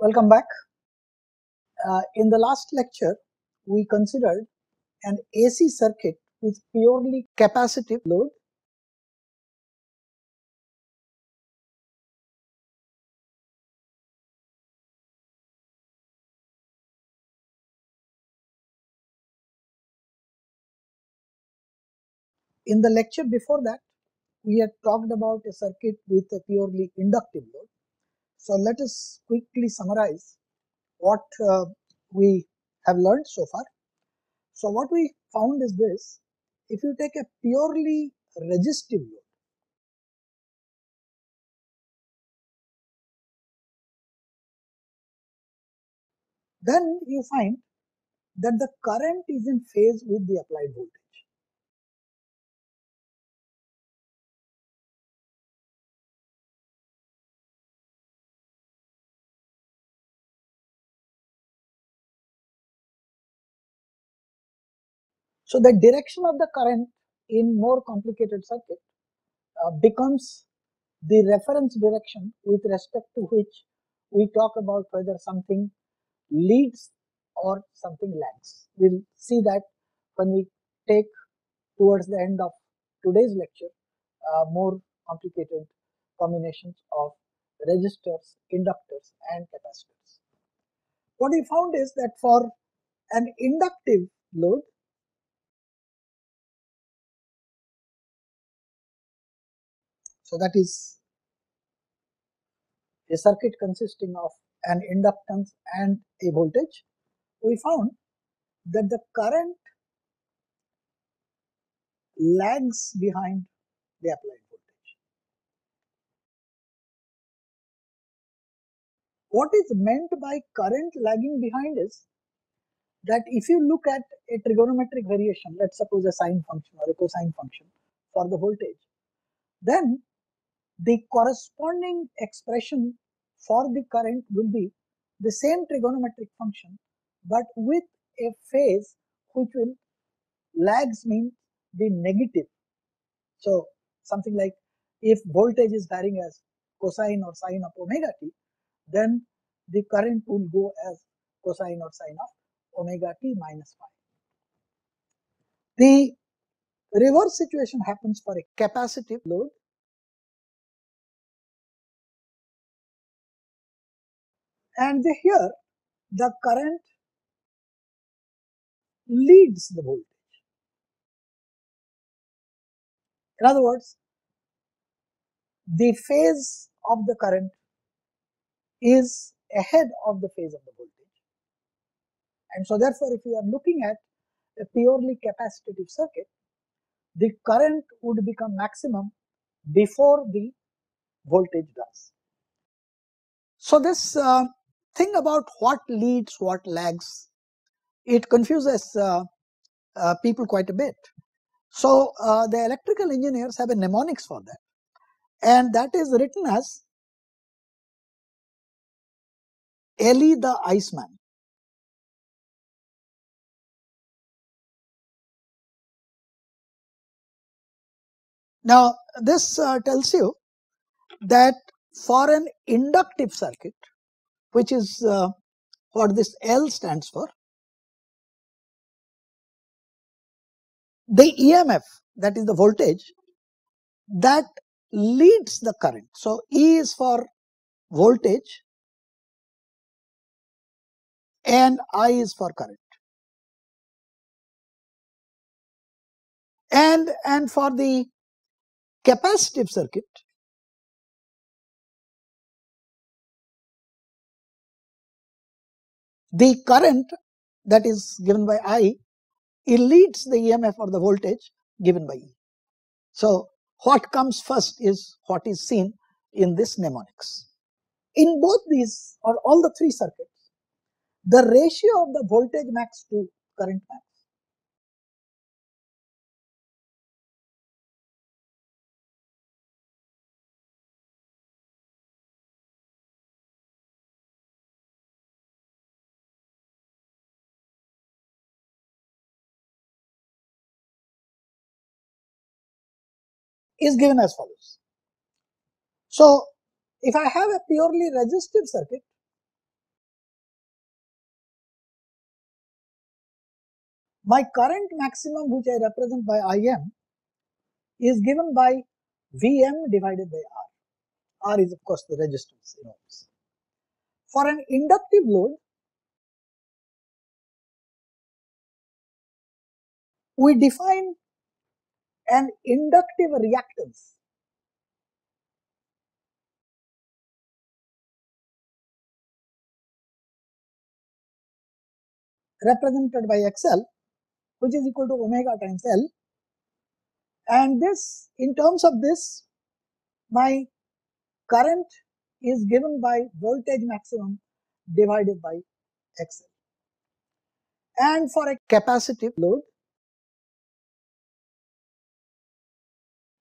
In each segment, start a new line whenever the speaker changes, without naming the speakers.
Welcome back. Uh, in the last lecture, we considered an AC circuit with purely capacitive load. In the lecture before that, we had talked about a circuit with a purely inductive load. So let us quickly summarize what uh, we have learned so far. So what we found is this, if you take a purely resistive load, then you find that the current is in phase with the applied voltage. So the direction of the current in more complicated circuit uh, becomes the reference direction with respect to which we talk about whether something leads or something lags. We'll see that when we take towards the end of today's lecture uh, more complicated combinations of resistors, inductors and capacitors. What we found is that for an inductive load So that is a circuit consisting of an inductance and a voltage. We found that the current lags behind the applied voltage. What is meant by current lagging behind is that if you look at a trigonometric variation, let's suppose a sine function or a cosine function for the voltage, then the corresponding expression for the current will be the same trigonometric function but with a phase which will lags mean be negative. So something like if voltage is varying as cosine or sine of omega t then the current will go as cosine or sine of omega t minus phi. The reverse situation happens for a capacitive load and here the current leads the voltage. In other words, the phase of the current is ahead of the phase of the voltage. And so therefore, if you are looking at a purely capacitive circuit, the current would become maximum before the voltage does. So this uh, thing about what leads, what lags, it confuses uh, uh, people quite a bit. So uh, the electrical engineers have a mnemonics for that and that is written as Ellie the Iceman. Now this uh, tells you that for an inductive circuit which is uh, what this L stands for. The EMF that is the voltage that leads the current. So E is for voltage and I is for current. And, and for the capacitive circuit, the current that is given by I, it leads the EMF or the voltage given by E. So what comes first is what is seen in this mnemonics. In both these or all the three circuits, the ratio of the voltage max to current max is given as follows. So, if I have a purely resistive circuit, my current maximum which I represent by Im is given by Vm divided by R. R is of course the resistance in ohms. For an inductive load, we define an inductive reactance represented by XL which is equal to omega times L and this in terms of this my current is given by voltage maximum divided by XL. And for a capacitive load,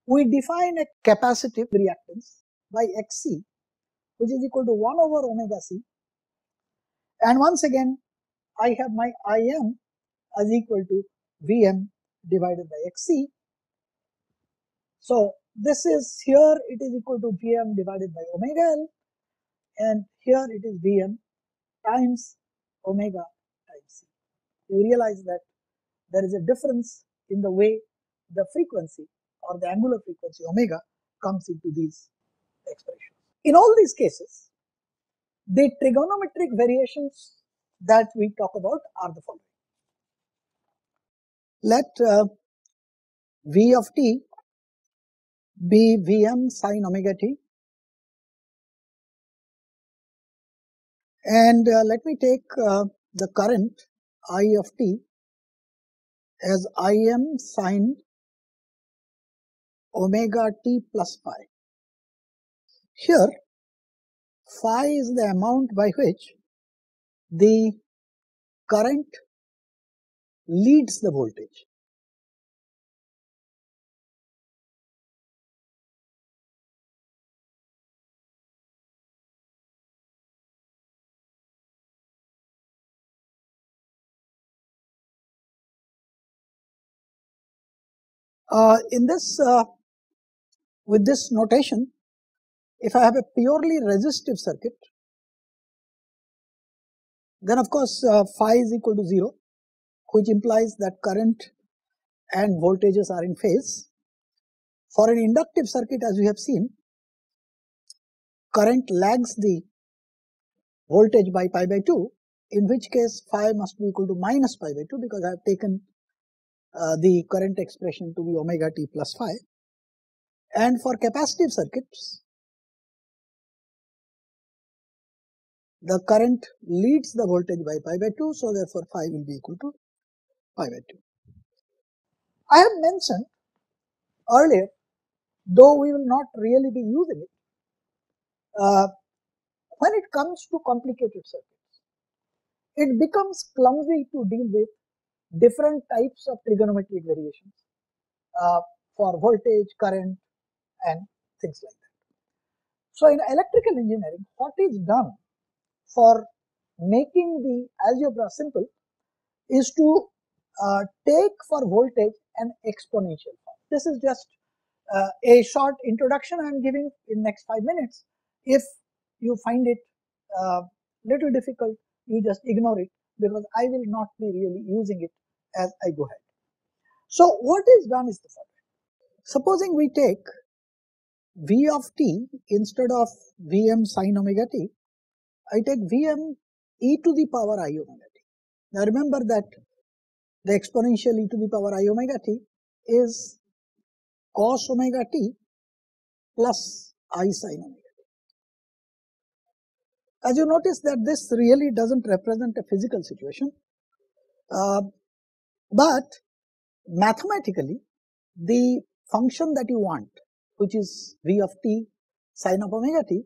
we define a capacitive reactance by Xc which is equal to 1 over omega c and once again I have my Im as equal to Vm divided by Xc. So this is here it is equal to Vm divided by omega L and here it is Vm times omega times C. You realize that there is a difference in the way the frequency or the angular frequency omega comes into these expressions. In all these cases, the trigonometric variations that we talk about are the following. Let uh, V of t be Vm sine omega t and uh, let me take uh, the current I of t as Im sine omega t plus phi. Here phi is the amount by which the current leads the voltage. Uh, in this, uh, with this notation, if I have a purely resistive circuit, then of course uh, phi is equal to 0 which implies that current and voltages are in phase. For an inductive circuit as we have seen, current lags the voltage by pi by 2 in which case phi must be equal to minus pi by 2 because I have taken uh, the current expression to be omega t plus phi. And for capacitive circuits, the current leads the voltage by pi by 2 so therefore phi will be equal to pi by 2. I have mentioned earlier though we will not really be using it uh, when it comes to complicated circuits it becomes clumsy to deal with different types of trigonometric variations uh, for voltage, current and things like that. So in electrical engineering what is done for making the algebra simple is to uh, take for voltage an exponential form. This is just uh, a short introduction I am giving in next 5 minutes. If you find it uh, little difficult, you just ignore it because I will not be really using it as I go ahead. So what is done is the following. Supposing we take v of t instead of vm sine omega t I take Vm e to the power i omega t. Now remember that the exponential e to the power i omega t is cos omega t plus i sin omega t. As you notice that this really doesn't represent a physical situation, uh, but mathematically the function that you want which is v of t sine of omega t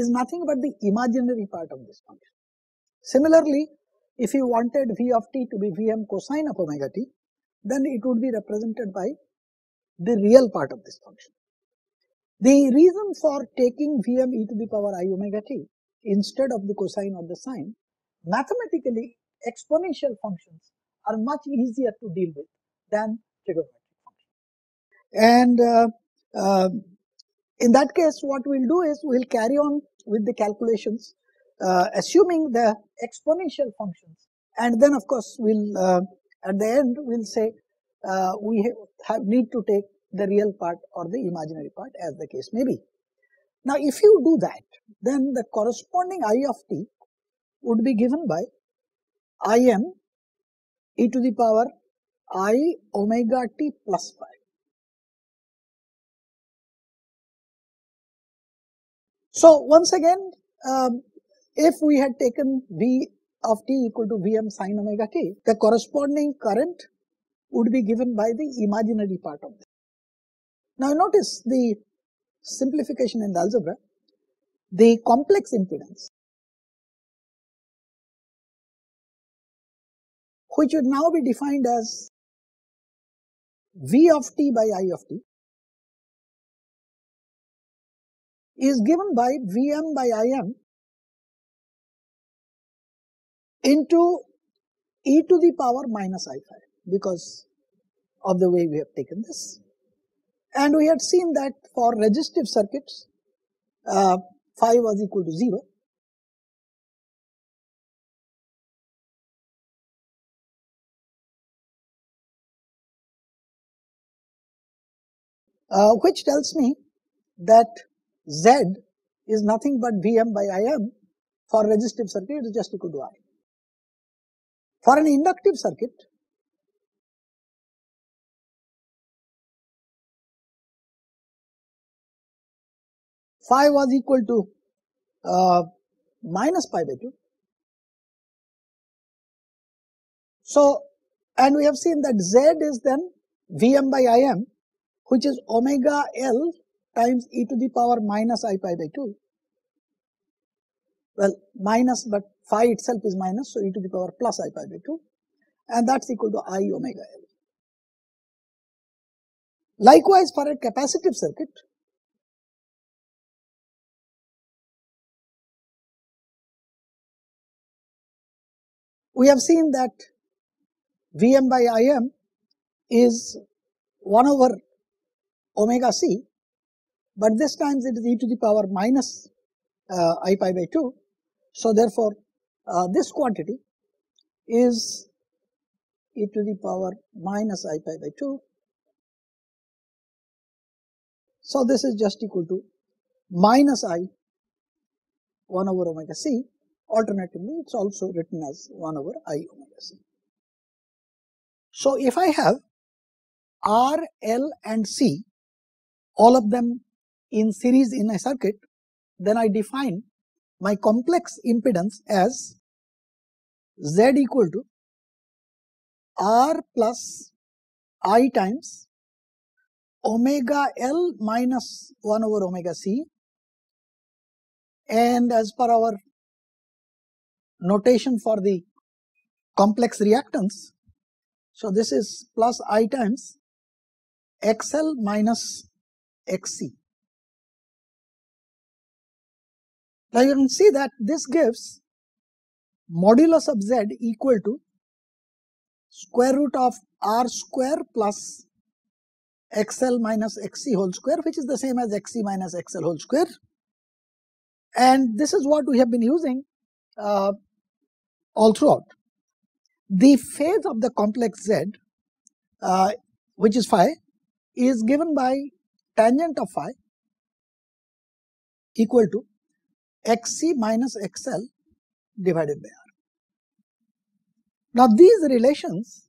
is nothing but the imaginary part of this function. Similarly, if you wanted v of t to be Vm cosine of omega t, then it would be represented by the real part of this function. The reason for taking Vm e to the power i omega t instead of the cosine or the sine, mathematically exponential functions are much easier to deal with than trigonometric functions. And uh, uh, in that case, what we'll do is we'll carry on with the calculations, uh, assuming the exponential functions, and then of course we'll uh, At the end, we'll say uh, we have need to take the real part or the imaginary part as the case may be. Now, if you do that, then the corresponding I of t would be given by Im e to the power i omega t plus phi. So once again, um, if we had taken V of t equal to Vm sine omega t, the corresponding current would be given by the imaginary part of this. Now notice the simplification in the algebra, the complex impedance which would now be defined as V of t by I of t is given by Vm by Im into e to the power minus i phi because of the way we have taken this. And we had seen that for resistive circuits, uh, phi was equal to 0. Uh, which tells me that Z is nothing but Vm by Im for resistive circuit it is just equal to I. For an inductive circuit, phi was equal to uh, minus pi by 2. So, and we have seen that Z is then Vm by Im which is omega L times e to the power minus i pi by 2. Well, minus, but phi itself is minus, so e to the power plus i pi by 2, and that's equal to i omega L. Likewise, for a capacitive circuit, we have seen that Vm by Im is 1 over omega c, but this time it is e to the power minus uh, i pi by 2. So, therefore, uh, this quantity is e to the power minus i pi by 2. So, this is just equal to minus i 1 over omega c. Alternatively, it is also written as 1 over i omega c. So, if I have R, L and C all of them in series in a circuit, then I define my complex impedance as Z equal to R plus I times omega L minus 1 over omega C and as per our notation for the complex reactance, so this is plus I times XL minus xc. Now you can see that this gives modulus of z equal to square root of r square plus xl minus xc whole square which is the same as xc minus xl whole square and this is what we have been using uh, all throughout. The phase of the complex z uh, which is phi is given by tangent of phi equal to xc minus xl divided by r. Now these relations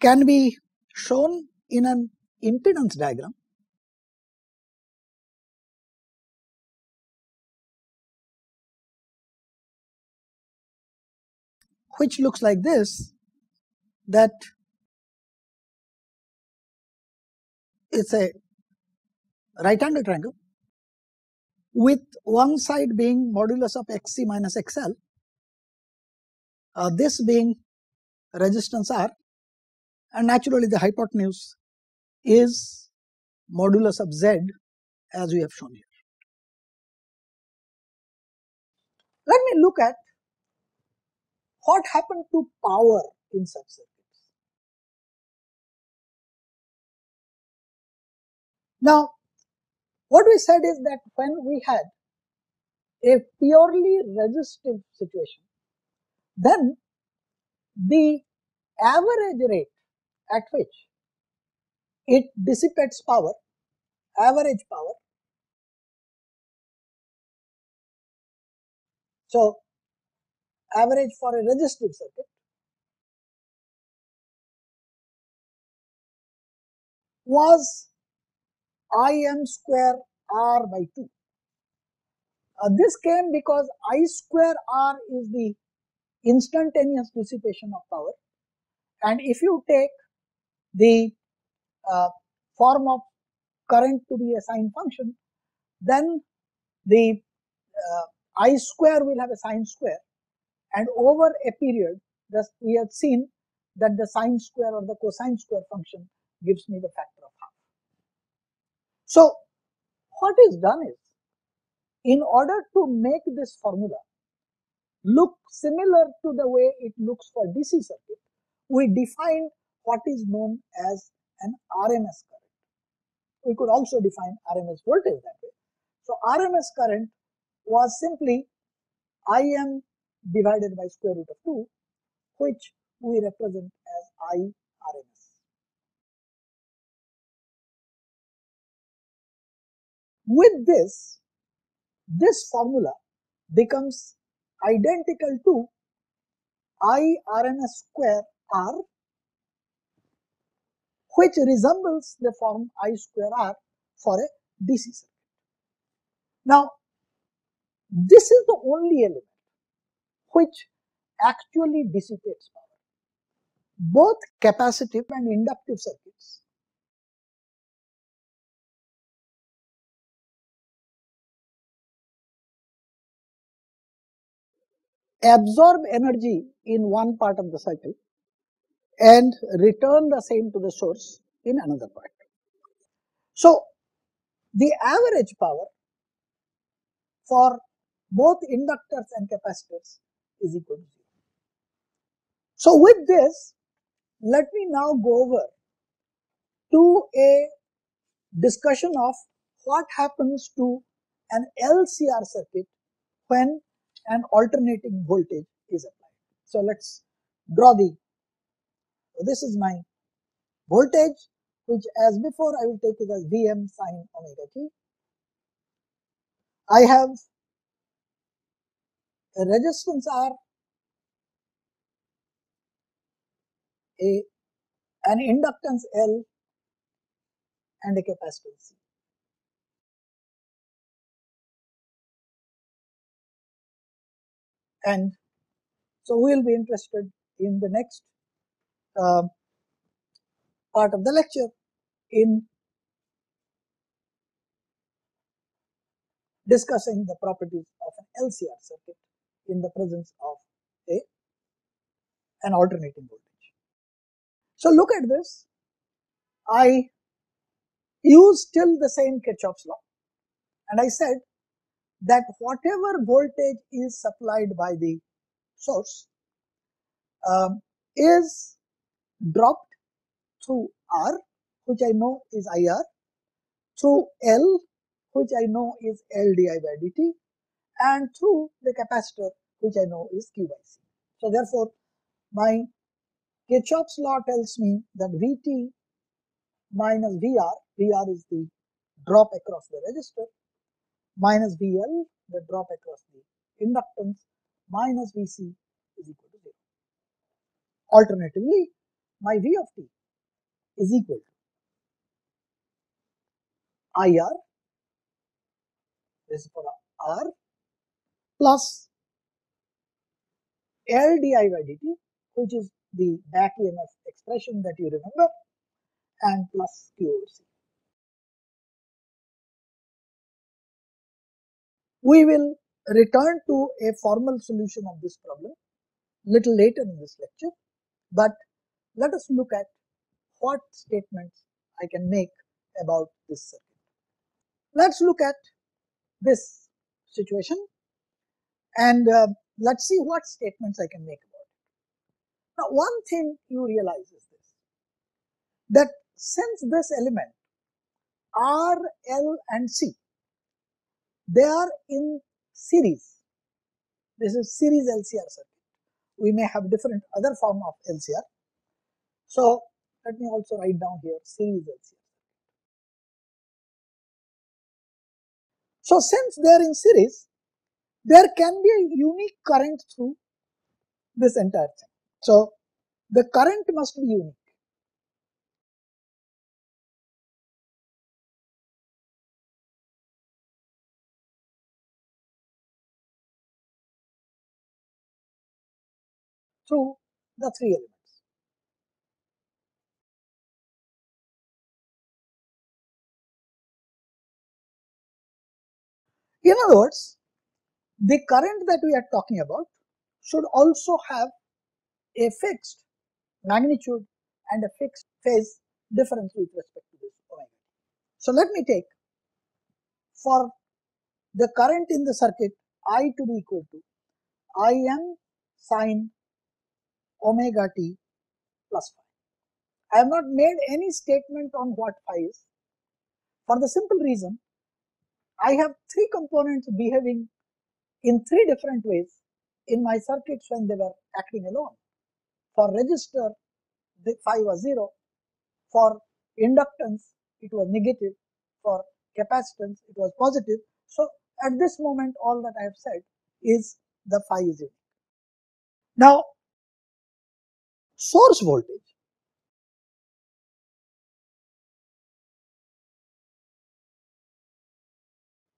can be shown in an impedance diagram which looks like this that it's a right angle triangle with one side being modulus of xc minus xl, uh, this being resistance R and naturally the hypotenuse is modulus of Z as we have shown here. Let me look at what happened to power in such circuits. Now, what we said is that when we had a purely resistive situation, then the average rate at which it dissipates power, average power. So, average for a resistive circuit was Im square R by 2. Uh, this came because I square R is the instantaneous dissipation of power and if you take the uh, form of current to be a sine function then the uh, I square will have a sine square and over a period thus we have seen that the sine square or the cosine square function gives me the factor. So what is done is in order to make this formula look similar to the way it looks for DC circuit, we define what is known as an RMS current. We could also define RMS voltage that way. So RMS current was simply Im divided by square root of 2, which we represent as I RMS. With this, this formula becomes identical to I RMS square R which resembles the form I square R for a DC circuit. Now, this is the only element which actually dissipates power. Both capacitive and inductive circuits absorb energy in one part of the cycle and return the same to the source in another part. So, the average power for both inductors and capacitors is equal to 0. So, with this, let me now go over to a discussion of what happens to an LCR circuit when an alternating voltage is applied. So, let us draw the, so this is my voltage which as before I will take it as Vm sine omega t. I have a resistance R, a an inductance L and a capacitance C. And so we will be interested in the next uh, part of the lecture in discussing the properties of an LCR circuit in the presence of a an alternating voltage. So look at this. I use still the same Kirchhoff's law and I said that whatever voltage is supplied by the source um, is dropped through R which I know is IR through L which I know is L di by dt and through the capacitor which I know is Q by C. So therefore my Kirchhoff's law tells me that Vt minus Vr, Vr is the drop across the resistor minus VL, the drop across the inductance, minus Vc is equal to 0. Alternatively, my V of t is equal to IR, this is for R, plus L di by dt, which is the back EMF expression that you remember, and plus Q over C. We will return to a formal solution of this problem little later in this lecture, but let us look at what statements I can make about this circuit. Let's look at this situation and uh, let's see what statements I can make about it. Now, one thing you realize is this, that since this element R, L and C they are in series. This is series LCR circuit. We may have different other form of LCR, So let me also write down here series LCR. So since they are in series, there can be a unique current through this entire thing. So the current must be unique. Through the three elements. In other words, the current that we are talking about should also have a fixed magnitude and a fixed phase difference with respect to this omega. So let me take for the current in the circuit I to be equal to Im sine omega t plus phi. I have not made any statement on what phi is for the simple reason I have three components behaving in three different ways in my circuits when they were acting alone. For resistor, the phi was 0. For inductance, it was negative. For capacitance, it was positive. So, at this moment, all that I have said is the phi is 0. Now, source voltage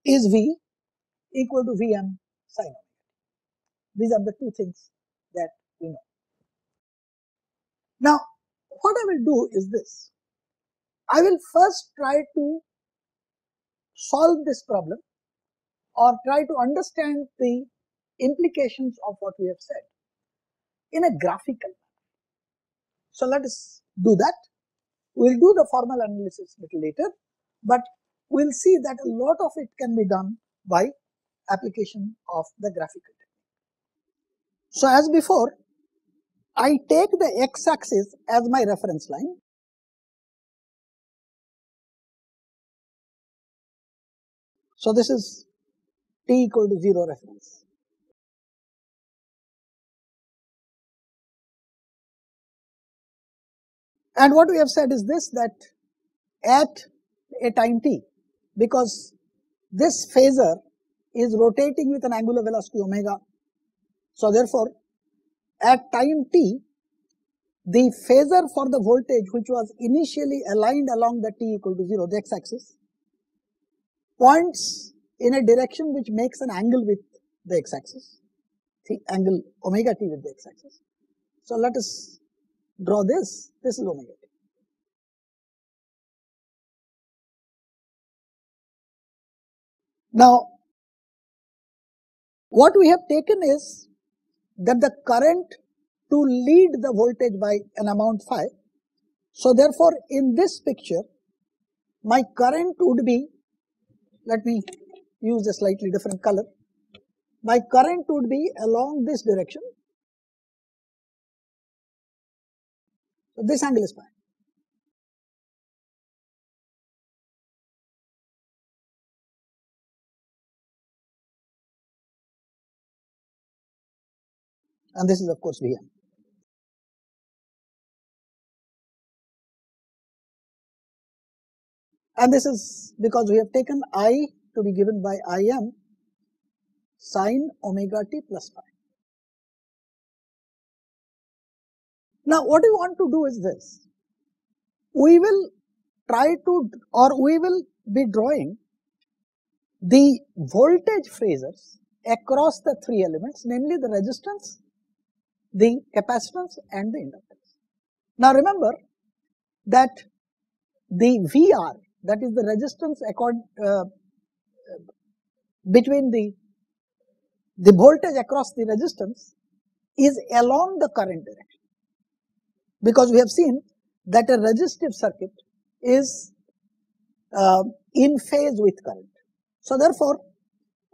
is V equal to Vm sin omega. These are the two things that we know. Now, what I will do is this. I will first try to solve this problem or try to understand the implications of what we have said in a graphical. So, let us do that. We will do the formal analysis a little later, but we will see that a lot of it can be done by application of the graphical technique. So as before, I take the x-axis as my reference line. So this is t equal to 0 reference. And what we have said is this that at a time t, because this phasor is rotating with an angular velocity omega. So therefore, at time t, the phasor for the voltage which was initially aligned along the t equal to 0, the x-axis, points in a direction which makes an angle with the x-axis, the angle omega t with the x-axis. So let us draw this, this is omega t. Now, what we have taken is that the current to lead the voltage by an amount phi. So therefore, in this picture, my current would be, let me use a slightly different color. My current would be along this direction. This angle is pi. and this is of course Vm. And this is because we have taken I to be given by Im sine omega t plus phi. Now what we want to do is this. We will try to or we will be drawing the voltage phasors across the three elements namely the resistance, the capacitance and the inductance. Now remember that the VR that is the resistance accord, uh, between the the voltage across the resistance is along the current direction because we have seen that a resistive circuit is uh, in phase with current. So therefore,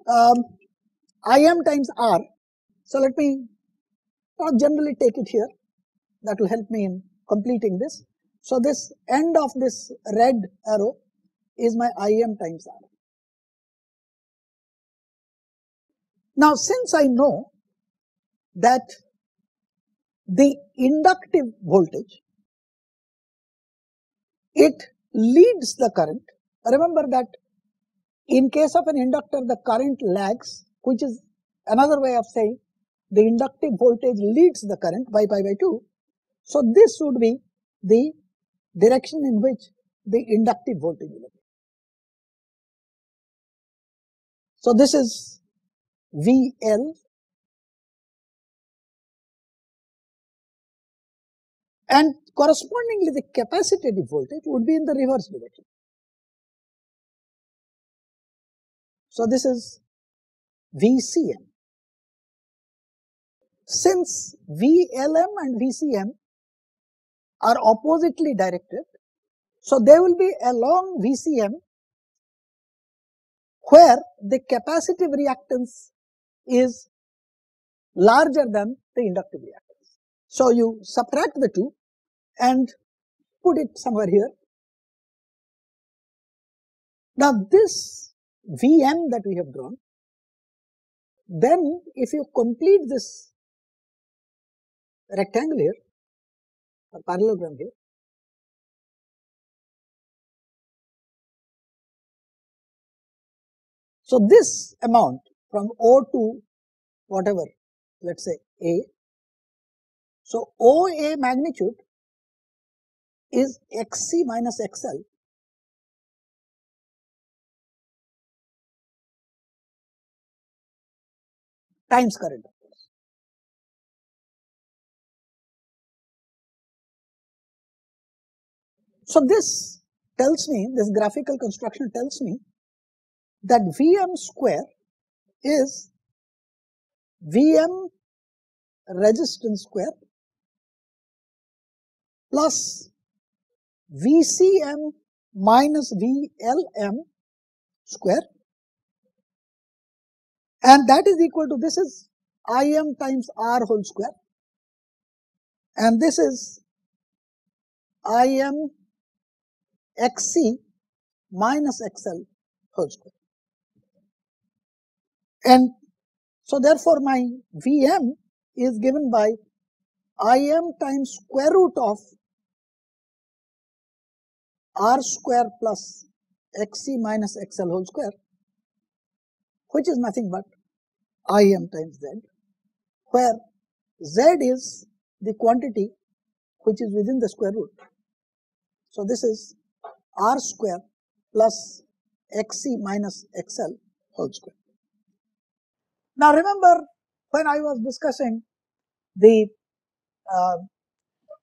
um, Im times R. So let me or generally take it here that will help me in completing this. So this end of this red arrow is my Im times R. Now since I know that the inductive voltage it leads the current. Remember that in case of an inductor, the current lags, which is another way of saying the inductive voltage leads the current by pi by 2. So this would be the direction in which the inductive voltage will be. So this is VL and correspondingly the capacitive voltage would be in the reverse direction. So this is VCM. Since VLM and VCM are oppositely directed, so there will be a long VCM where the capacitive reactance is larger than the inductive reactance. So you subtract the two and put it somewhere here. Now this Vm that we have drawn, then if you complete this rectangle here or parallelogram here, So this amount from O to whatever, let's say A. So OA magnitude is XC minus XL times current of course. So this tells me, this graphical construction tells me that Vm square is Vm resistance square plus VCM minus VLM square and that is equal to this is Im times R whole square and this is Im XC minus XL whole square. And so therefore my Vm is given by Im times square root of R square plus Xc minus XL whole square, which is nothing but Im times Z, where Z is the quantity which is within the square root. So this is R square plus Xc minus XL whole square. Now remember when I was discussing the uh,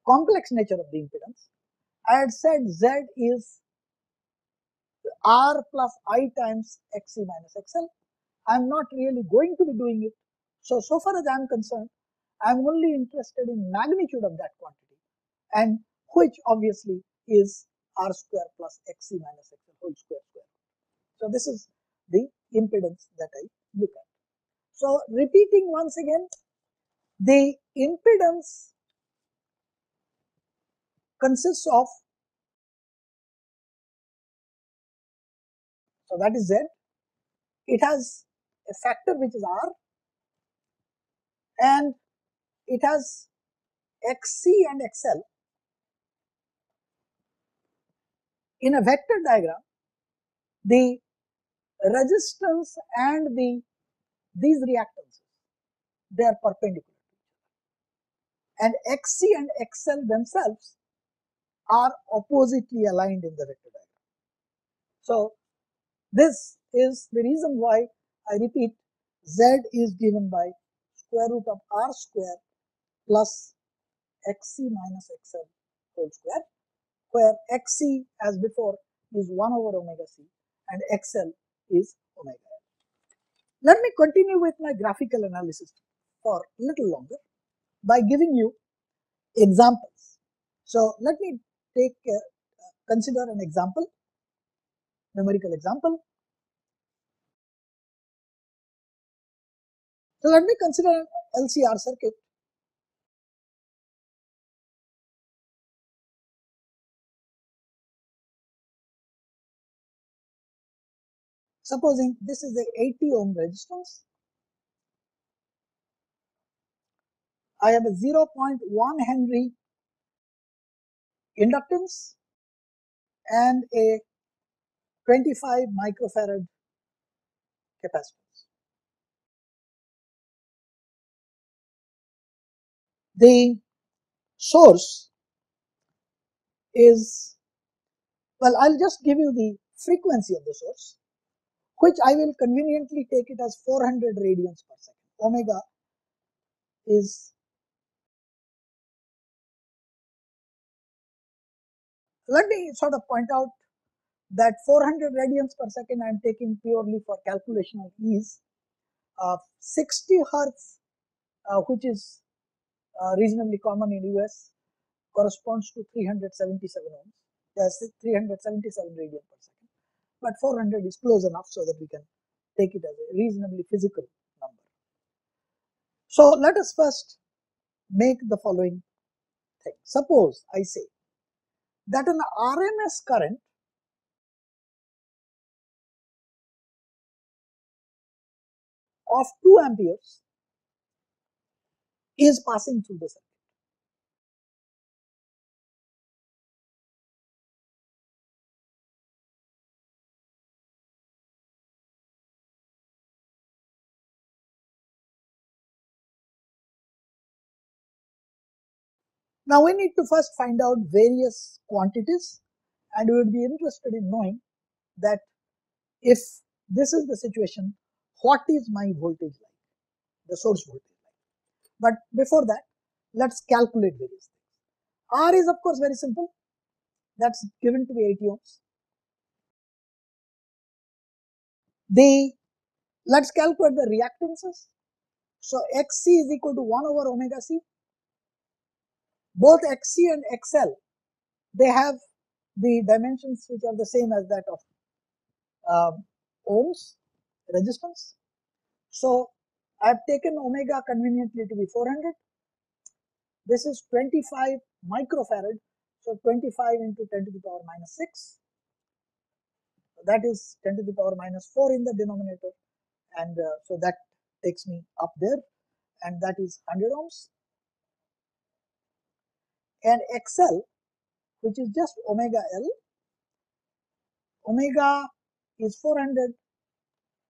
complex nature of the impedance, I had said Z is R plus I times Xc minus XL. I am not really going to be doing it. So, so far as I am concerned, I am only interested in magnitude of that quantity and which obviously is R square plus Xc minus XL whole square square. So, this is the impedance that I look at. So, repeating once again, the impedance consists of, so that is Z, it has a factor which is R and it has XC and XL. In a vector diagram, the resistance and the these reactances, they are perpendicular and Xc and XL themselves are oppositely aligned in the vector diagram. So, this is the reason why I repeat Z is given by square root of R square plus Xc minus XL whole square, where Xc as before is 1 over omega c and XL is omega let me continue with my graphical analysis for a little longer by giving you examples. So let me take uh, consider an example, numerical example. So let me consider an LCR circuit. Supposing this is a 80 ohm resistance, I have a 0.1 Henry inductance, and a 25 microfarad capacitance. The source is, well, I'll just give you the frequency of the source, which I will conveniently take it as 400 radians per second. Omega is let me sort of point out that 400 radians per second I am taking purely for calculation of ease. Uh, 60 hertz, uh, which is uh, reasonably common in US, corresponds to 377 ohms. Yes, 377 radian per second. But 400 is close enough so that we can take it as a reasonably physical number. So let us first make the following thing. Suppose I say that an RMS current of 2 amperes is passing through the circuit. Now we need to first find out various quantities and we would be interested in knowing that if this is the situation, what is my voltage like, the source voltage like. But before that, let's calculate various things. R is of course very simple, that's given to be 80 ohms. The, let's calculate the reactances. So XC is equal to 1 over omega C both XC and XL, they have the dimensions which are the same as that of um, ohms resistance. So I have taken omega conveniently to be 400. This is 25 microfarad. So 25 into 10 to the power minus 6. that is 10 to the power minus 4 in the denominator. And uh, so that takes me up there and that is 100 ohms and XL which is just omega L. Omega is 400,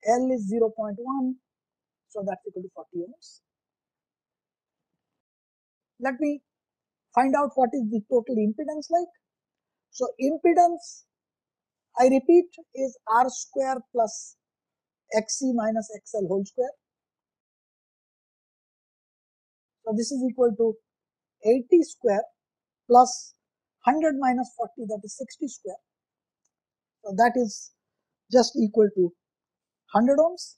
L is 0.1, so that's equal to 40 ohms. Let me find out what is the total impedance like. So impedance, I repeat, is R square plus XC minus XL whole square. So this is equal to 80 square plus 100 minus 40 that is 60 square. So that is just equal to 100 ohms.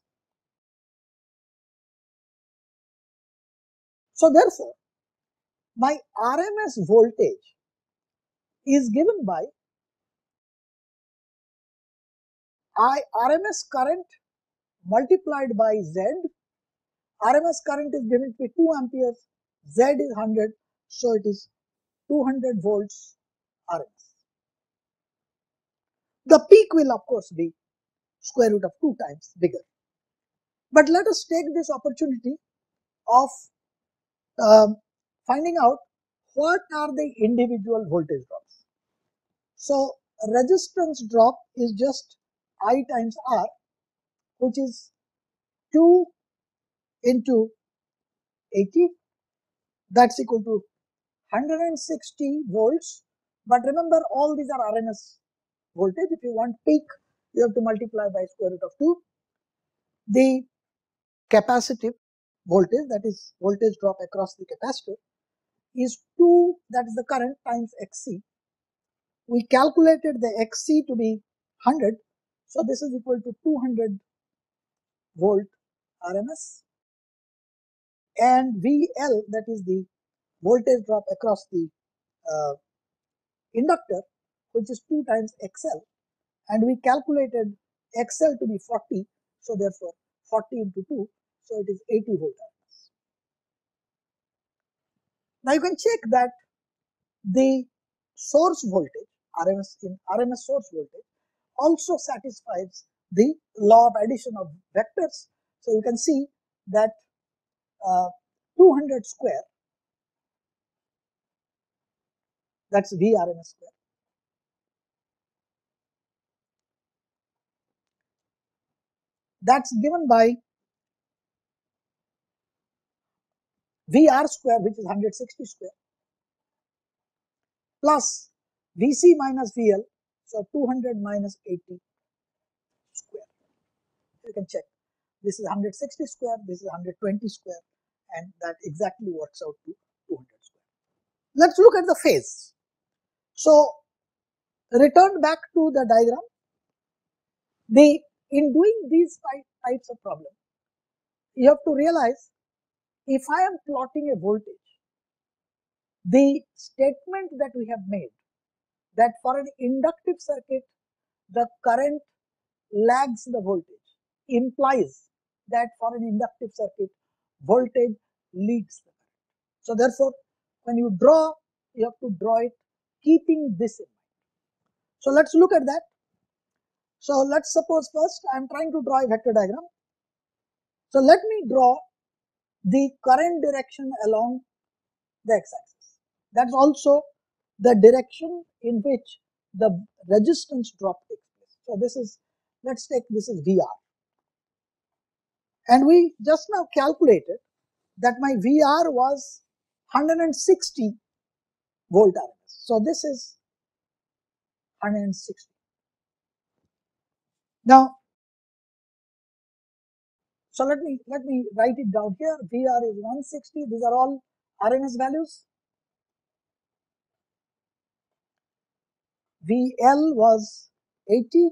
So therefore, my RMS voltage is given by I RMS current multiplied by Z. RMS current is given to be 2 amperes, Z is 100, so it is 200 volts RMS. The peak will of course be square root of 2 times bigger. But let us take this opportunity of um, finding out what are the individual voltage drops. So resistance drop is just I times R which is 2 into 80 that's equal to 160 volts. But remember, all these are RMS voltage. If you want peak, you have to multiply by square root of 2. The capacitive voltage, that is voltage drop across the capacitor, is 2, that is the current times XC. We calculated the XC to be 100, so this is equal to 200 volt RMS. And VL, that is the voltage drop across the uh, inductor which is 2 times XL and we calculated XL to be 40 so therefore 40 into 2 so it is 80 volt. Now you can check that the source voltage RMS in RMS source voltage also satisfies the law of addition of vectors. So you can see that uh, 200 square that is V R square. That is given by VR square which is 160 square plus VC minus VL so 200 minus 80 square. You can check this is 160 square, this is 120 square and that exactly works out to 200 square. Let us look at the phase. So return back to the diagram. The in doing these five types of problem, you have to realize if I am plotting a voltage, the statement that we have made that for an inductive circuit, the current lags the voltage implies that for an inductive circuit, voltage leads the current. So therefore, when you draw, you have to draw it keeping this in mind. So let's look at that. So let's suppose first I am trying to draw a vector diagram. So let me draw the current direction along the x-axis. That's also the direction in which the resistance drop takes place. So this is, let's take this is VR. And we just now calculated that my VR was 160 volt RMS. So this is 160. Now, so let me let me write it down here. VR is 160. These are all RMS values. VL was 80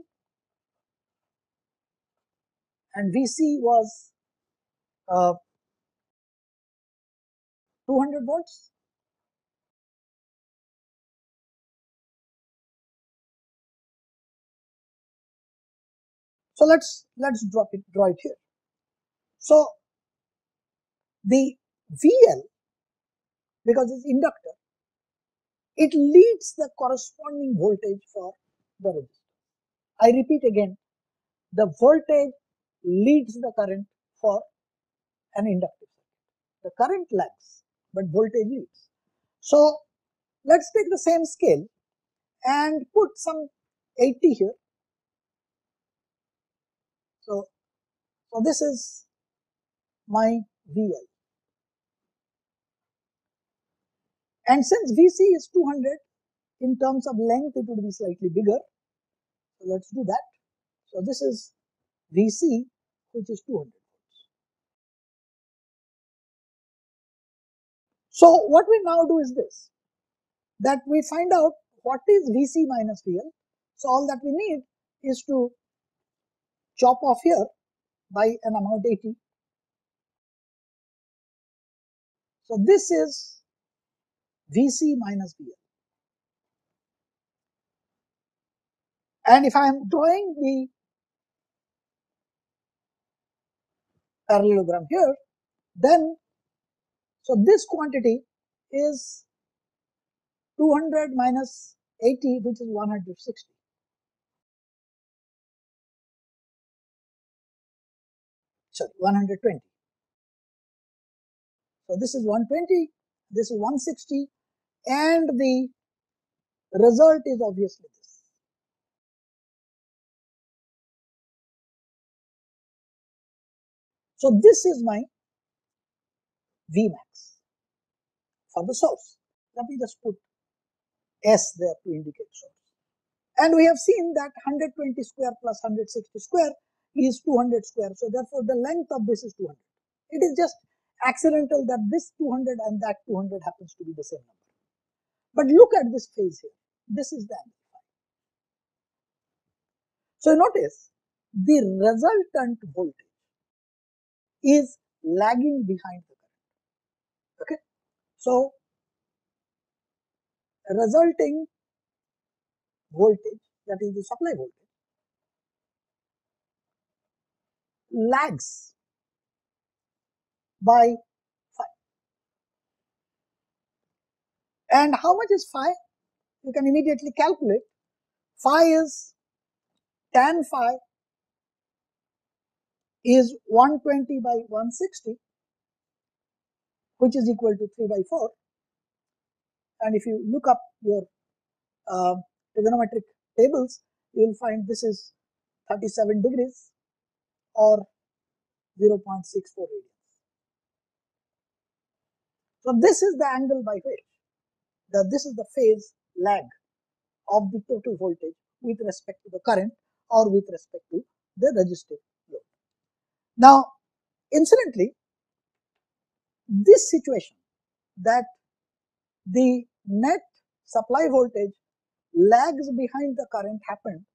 and VC was uh, 200 volts. So let's let's drop it it here. So the VL because it's inductor it leads the corresponding voltage for the resistor. I repeat again, the voltage leads the current for an inductive circuit. The current lags, but voltage leads. So let's take the same scale and put some 80 here. So, so this is my VL. And since VC is 200, in terms of length, it would be slightly bigger. So let's do that. So this is VC, which is 200 volts. So what we now do is this, that we find out what is VC minus VL. So all that we need is to chop off here by an amount 80. So this is Vc minus Vl. And if I am drawing the parallelogram here, then so this quantity is 200 minus 80 which is 160. Sorry, 120. So this is 120, this is 160 and the result is obviously this. So this is my Vmax for the source. Let me just put S there to indicate source. And we have seen that 120 square plus 160 square is 200 square. So therefore the length of this is 200. It is just accidental that this 200 and that 200 happens to be the same number. But look at this phase here. This is the. So notice the resultant voltage is lagging behind the current. Okay. So resulting voltage that is the supply voltage lags by phi And how much is phi? You can immediately calculate. Phi is tan phi is 120 by 160 which is equal to 3 by 4 and if you look up your uh, trigonometric tables you will find this is 37 degrees or 0.64 radians. So this is the angle by which the, this is the phase lag of the total voltage with respect to the current or with respect to the resistive load. Now, incidentally, this situation that the net supply voltage lags behind the current happened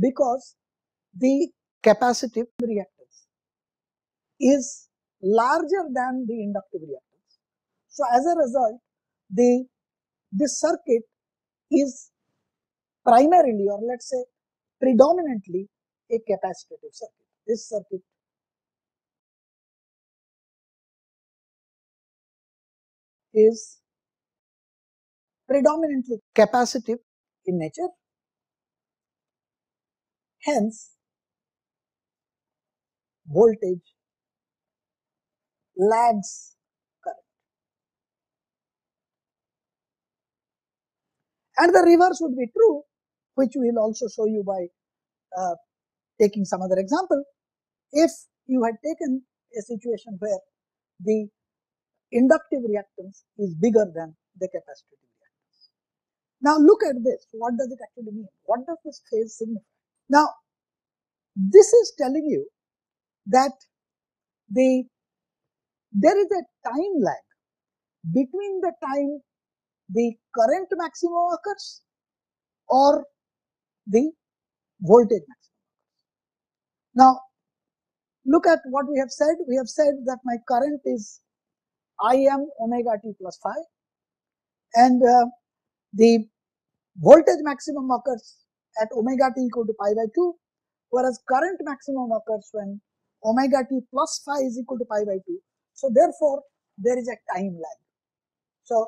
because the capacitive reactance is larger than the inductive reactance. So as a result, the this circuit is primarily or let's say predominantly a capacitive circuit. This circuit is predominantly capacitive in nature. Hence, voltage lags current. And the reverse would be true, which we will also show you by uh, taking some other example. If you had taken a situation where the inductive reactance is bigger than the capacitive reactance. Now look at this. What does it actually mean? What does this phase signify? Now, this is telling you that the there is a time lag between the time the current maximum occurs or the voltage maximum. Now, look at what we have said. We have said that my current is Im omega t plus phi and uh, the voltage maximum occurs at omega t equal to pi by 2 whereas current maximum occurs when omega t plus phi is equal to pi by 2. So therefore, there is a time lag. So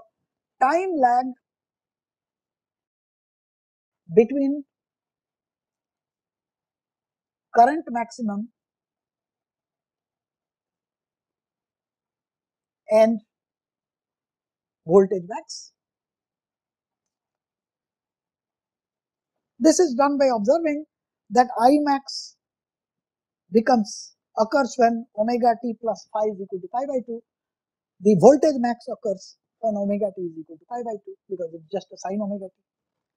time lag between current maximum and voltage max. This is done by observing that I max becomes occurs when omega t plus phi is equal to pi by 2. The voltage max occurs when omega t is equal to pi by 2 because it's just a sine omega t.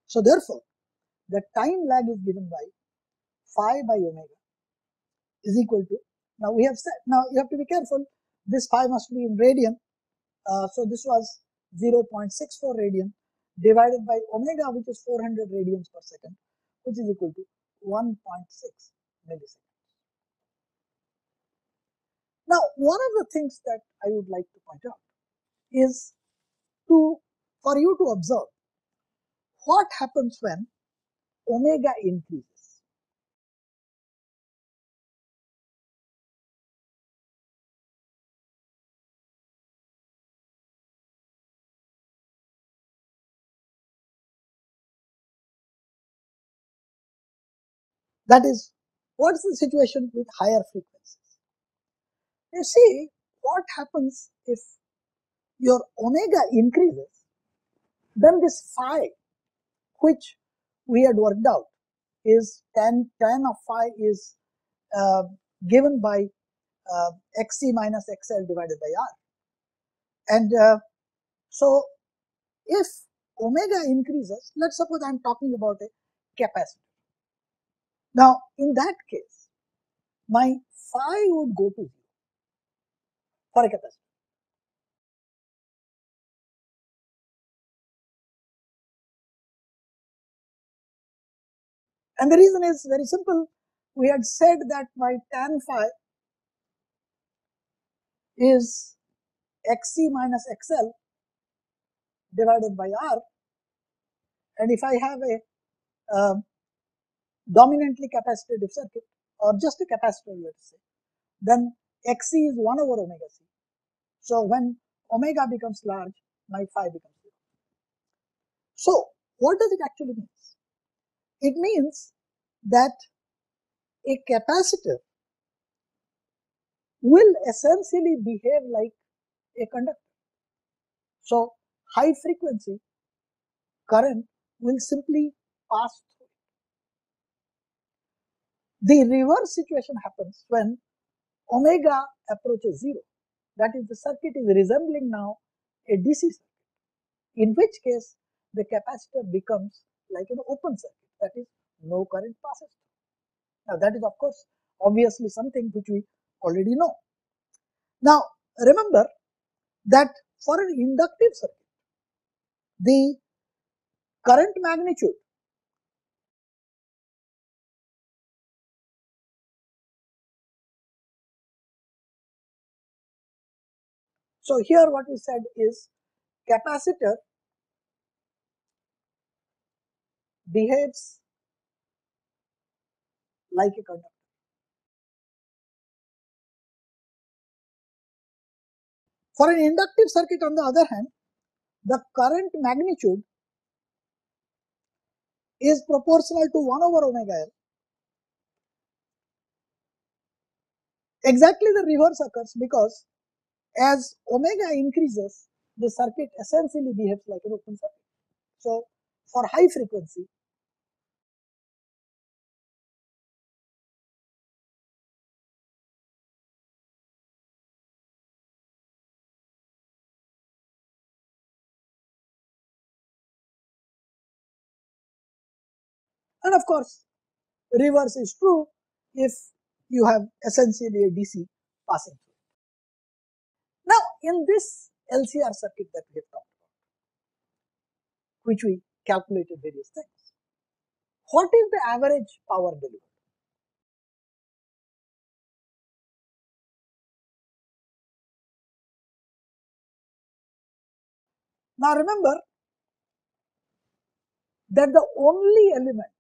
So therefore, the time lag is given by phi by omega is equal to, now we have said, now you have to be careful, this phi must be in radian. Uh, so this was 0.64 radian divided by omega which is 400 radians per second which is equal to 1.6 milliseconds. Now, one of the things that I would like to point out is to for you to observe what happens when omega increases. That is, what is the situation with higher frequencies? You see, what happens if your omega increases, then this phi, which we had worked out, is tan, tan of phi is uh, given by uh, xc minus xl divided by r. And uh, so, if omega increases, let's suppose I am talking about a capacitor. Now, in that case, my phi would go to 0 for a capacitor. And the reason is very simple. We had said that my tan phi is xc minus xl divided by r. And if I have a uh, dominantly capacitive circuit or just a capacitor, let's say, then xc is 1 over omega c. So when omega becomes large, my phi becomes zero. So what does it actually mean? It means that a capacitor will essentially behave like a conductor. So high frequency current will simply pass through. The reverse situation happens when omega approaches 0. That is the circuit is resembling now a DC circuit, in which case the capacitor becomes like an open circuit, that is no current passes. Now that is of course obviously something which we already know. Now remember that for an inductive circuit, the current magnitude So here what we said is capacitor behaves like a conductor. For an inductive circuit on the other hand, the current magnitude is proportional to 1 over omega L. Exactly the reverse occurs because as omega increases, the circuit essentially behaves like an open circuit. So, for high frequency, and of course, reverse is true if you have essentially a DC passing through. In this LCR circuit that we have talked about, which we calculated various things, what is the average power delivered? Now remember that the only element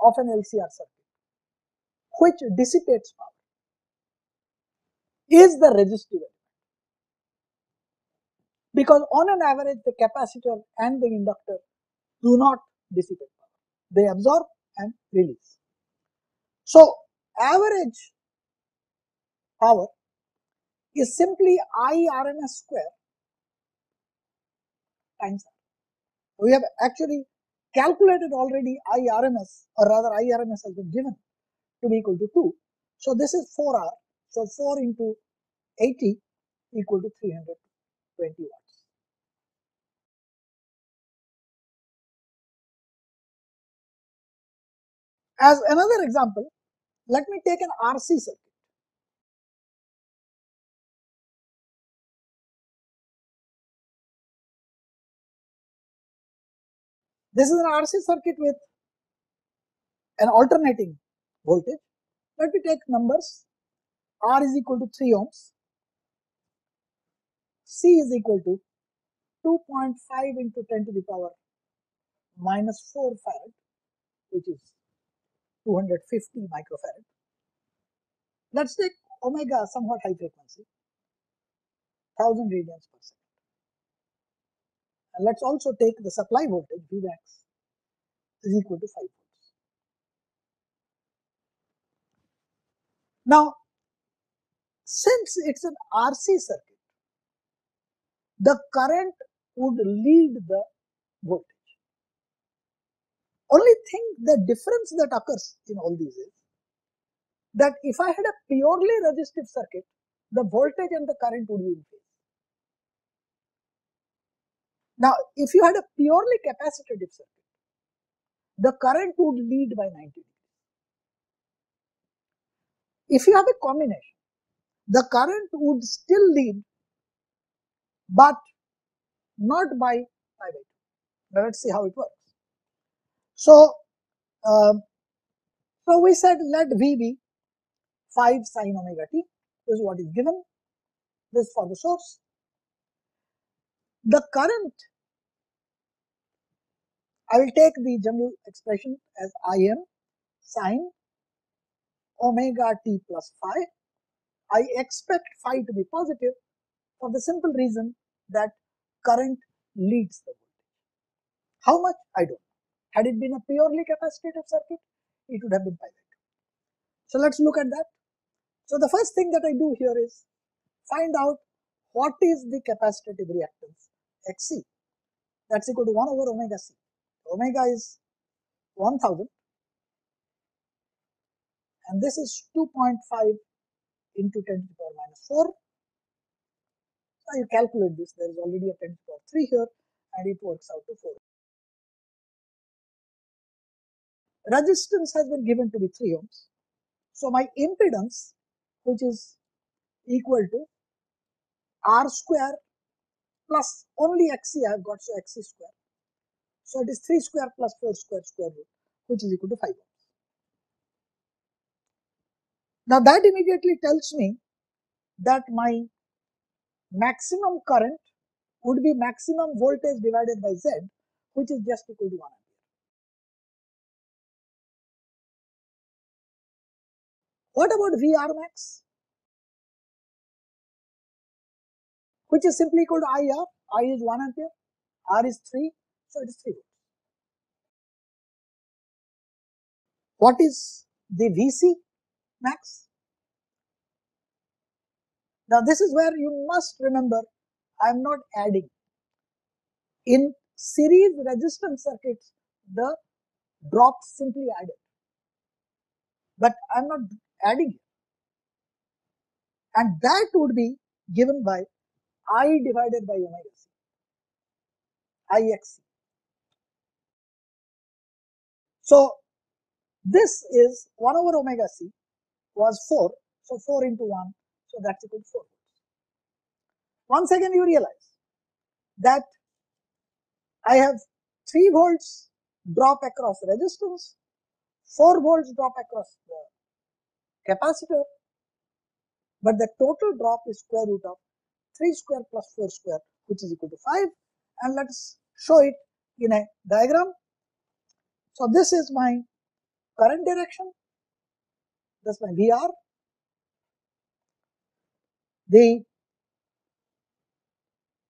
of an LCR circuit which dissipates power is the resistive element because on an average the capacitor and the inductor do not dissipate power. They absorb and release. So, average power is simply I RMS square times R. We have actually calculated already I RMS or rather I RMS has been given to be equal to 2. So, this is 4R. So, 4 into 80 equal to 320 As another example, let me take an RC circuit. This is an RC circuit with an alternating voltage. Let me take numbers. R is equal to 3 ohms. C is equal to 2.5 into 10 to the power minus 4 farad, which is 250 microfarad. Let's take omega oh somewhat high frequency, 1000 radians per second. And let's also take the supply voltage Vmax is equal to 5 volts. Now, since it's an RC circuit, the current would lead the voltage. Only thing, the difference that occurs in all these is that if I had a purely resistive circuit, the voltage and the current would be in phase. Now, if you had a purely capacitive circuit, the current would lead by 90 degrees. If you have a combination, the current would still lead, but not by pi by 2. Now, let's see how it works. So, um, so we said let V be 5 sine omega t. This is what is given. This for the source. The current, I will take the general expression as Im sine omega t plus phi. I expect phi to be positive for the simple reason that current leads the voltage. How much? I don't. Had it been a purely capacitive circuit, it would have been pi by 2. So let's look at that. So the first thing that I do here is find out what is the capacitive reactance Xc. That's equal to 1 over omega c. Omega is 1000 and this is 2.5 into 10 to the power minus 4. Now you calculate this, there is already a 10 to the power 3 here and it works out to 4. Resistance has been given to be 3 ohms. So my impedance which is equal to R square plus only XC I have got so XC square. So it is 3 square plus 4 square square root which is equal to 5 ohms. Now that immediately tells me that my maximum current would be maximum voltage divided by Z which is just equal to 1 What about VR max? Which is simply equal to IR. I is 1 ampere, R is 3, so it is 3 volts. What is the VC max? Now this is where you must remember I am not adding. In series resistance circuits, the drops simply added. But I am not adding it. And that would be given by I divided by omega c, IXC. So this is 1 over omega c was 4, so 4 into 1 so that's equal to 4 volts. Once again you realize that I have 3 volts drop across resistance, 4 volts drop across the capacitor, but the total drop is square root of 3 square plus 4 square which is equal to 5 and let us show it in a diagram. So this is my current direction, that's my VR the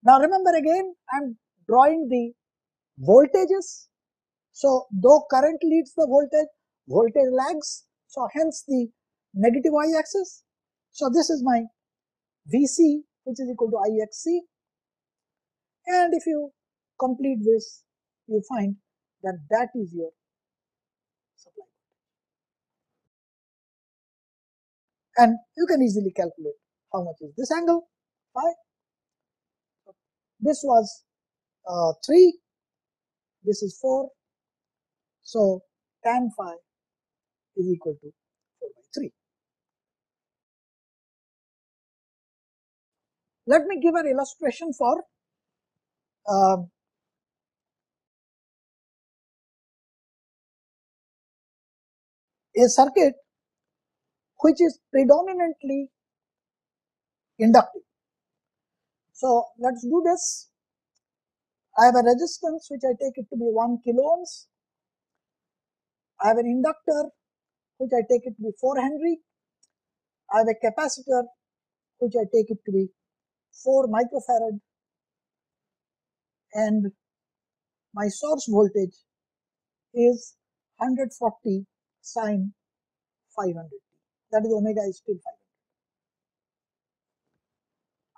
now remember again I'm drawing the voltages. So though current leads the voltage, voltage lags. So hence the negative y axis. So this is my VC which is equal to IXC and if you complete this you find that that is your supply and you can easily calculate how much is this angle? Phi. This was uh, 3, this is 4. So tan phi is equal to 4 by 3. Let me give an illustration for uh, a circuit which is predominantly inductive. So let's do this. I have a resistance which I take it to be 1 kilo ohms. I have an inductor which I take it to be 4 Henry. I have a capacitor which I take it to be 4 microfarad and my source voltage is 140 sine 500 that is omega is still 500.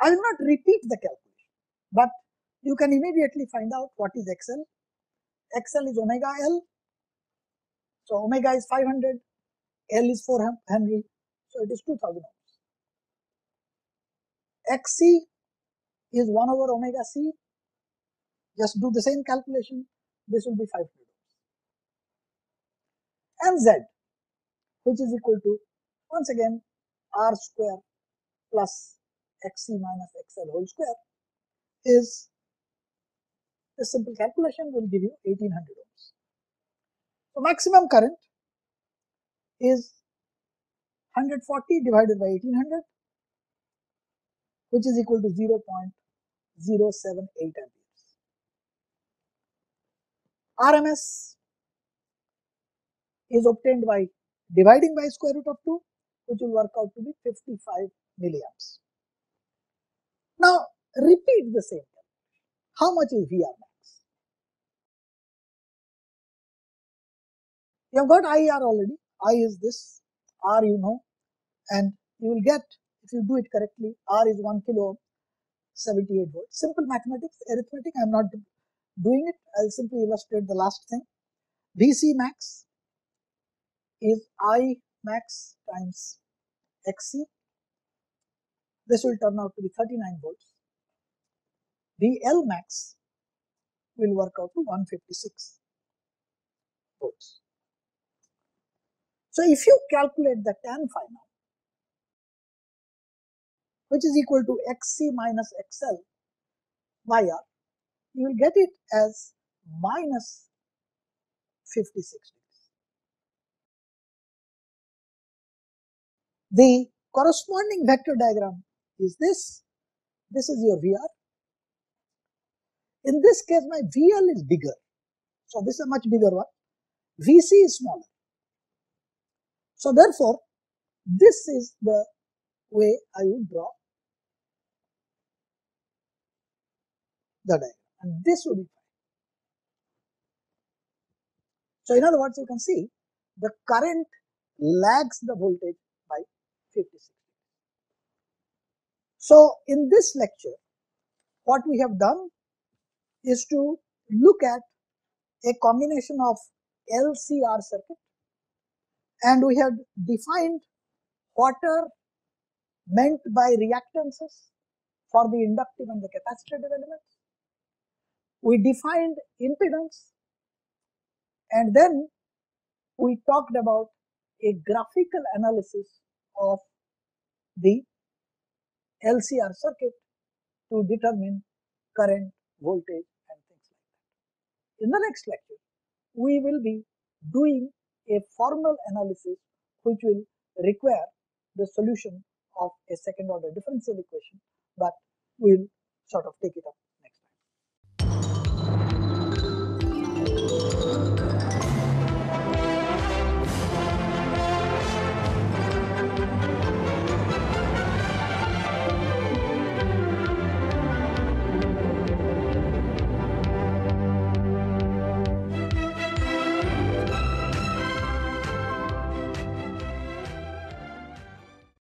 I will not repeat the calculation, but you can immediately find out what is XL. XL is omega L. So omega is 500, L is 4 Henry, so it is 2000 ohms. XC is 1 over omega C. Just do the same calculation, this will be 500 ohms. And Z, which is equal to, once again, R square plus xc minus xl whole square is the simple calculation will give you 1800 ohms. So maximum current is 140 divided by 1800 which is equal to 0.078 amperes. RMS is obtained by dividing by square root of 2 which will work out to be 55 milliamps. Now repeat the same. How much is VR max? You have got IR already. I is this, R you know, and you will get, if you do it correctly, R is 1 kilo 78 volts. Simple mathematics, arithmetic, I am not doing it. I will simply illustrate the last thing. VC max is I max times XC. This will turn out to be 39 volts. VL max will work out to 156 volts. So if you calculate the tan phi now, which is equal to XC minus XL YR, you will get it as minus 56 degrees. The corresponding vector diagram is this. This is your VR. In this case, my VL is bigger. So this is a much bigger one. VC is smaller. So therefore, this is the way I would draw the diagram and this would be fine. So in other words, you can see the current lags the voltage by 56. So in this lecture, what we have done is to look at a combination of LCR circuit and we have defined what are meant by reactances for the inductive and the capacitive elements. We defined impedance and then we talked about a graphical analysis of the LCR circuit to determine current, voltage and things like that. In the next lecture, we will be doing a formal analysis which will require the solution of a second order differential equation, but we'll sort of take it up